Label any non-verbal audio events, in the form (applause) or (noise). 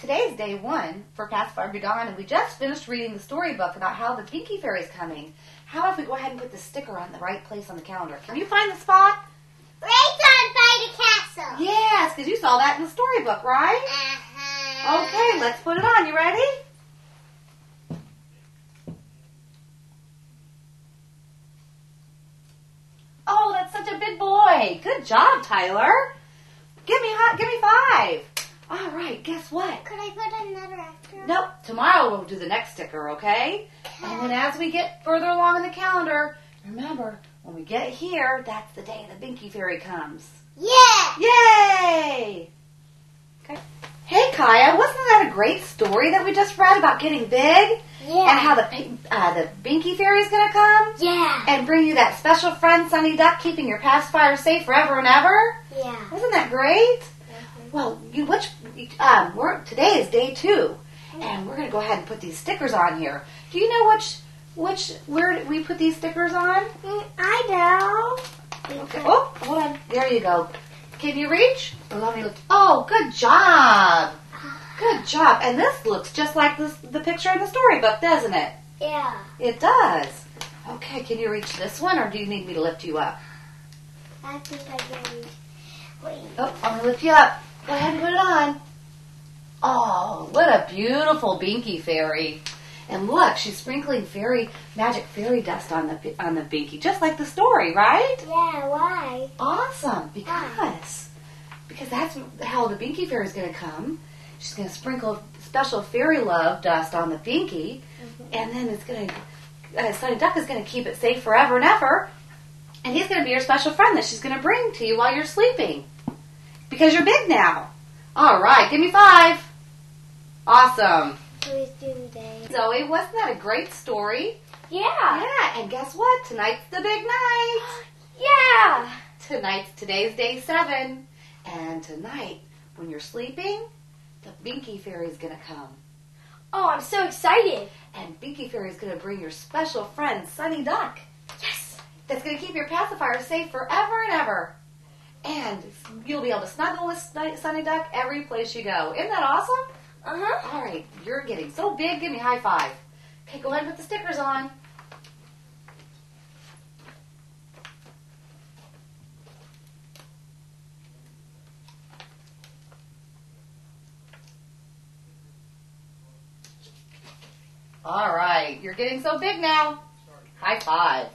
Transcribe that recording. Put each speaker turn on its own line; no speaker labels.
Today's day one for Pacifier Dawn, and we just finished reading the storybook about how the Binky Fairy's coming. How if we go ahead and put the sticker on the right place on the calendar? Can you find the spot?
Right on by the castle.
Yes, because you saw that in the storybook, right?
Uh-huh.
Okay, let's put it on. You ready? Oh, that's such a big boy. Good job, Tyler. Give me hot. Give me five. All right. Guess what?
Could I put another extra?
Nope. Tomorrow we'll do the next sticker, okay? And then as we get further along in the calendar, remember when we get here, that's the day the Binky Fairy comes.
Yeah.
Yay! Okay. Hey, Kaya, wasn't that a great story that we just read about getting big
Yeah.
and how the uh, the Binky Fairy's gonna come
yeah.
and bring you that special friend, Sunny Duck, keeping your pacifier safe forever and ever?
Yeah.
Wasn't that great? Well, you which um, we're today is day two, and we're gonna go ahead and put these stickers on here. Do you know which which where we put these stickers on?
Mm, I know.
Okay. Oh, hold on. There you go. Can you reach? Oh, let me look. Oh, good job. Good job. And this looks just like this, the picture in the storybook, doesn't it?
Yeah.
It does. Okay, can you reach this one, or do you need me to lift you up?
I think I can reach. Wait.
Oh, I'm gonna lift you up. Go ahead and put it on. Oh, what a beautiful Binky fairy! And look, she's sprinkling fairy magic fairy dust on the on the Binky, just like the story, right?
Yeah. Why?
Awesome, because because that's how the Binky Fairy is going to come. She's going to sprinkle special fairy love dust on the Binky, and then it's going to uh, Sunny Duck is going to keep it safe forever and ever, and he's going to be your special friend that she's going to bring to you while you're sleeping, because you're big now. All right, give me five. Awesome,
Please do that.
Zoe. Wasn't that a great story?
Yeah.
Yeah, and guess what? Tonight's the big night. (gasps)
Yeah.
Tonight's today's day seven, and tonight when you're sleeping, the Binky Fairy's gonna come,
Oh, I'm so excited.
and Binky Fairy's gonna bring your special friend Sunny Duck.
Yes.
That's gonna keep your pacifier safe forever and ever, and you'll be able to snuggle with Sunny Duck every place you go. Isn't that awesome?
Uh huh.
All right, you're getting so big. Give me a high five. Okay, go ahead and put the stickers on. All right, you're getting so big now. High five.